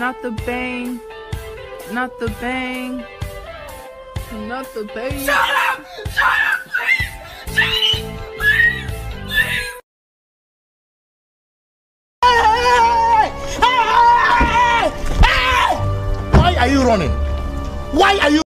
Not the bang. Not the bang. Not the bang. Shut up! Shut up, please! Shut up! Why are you running? Why are you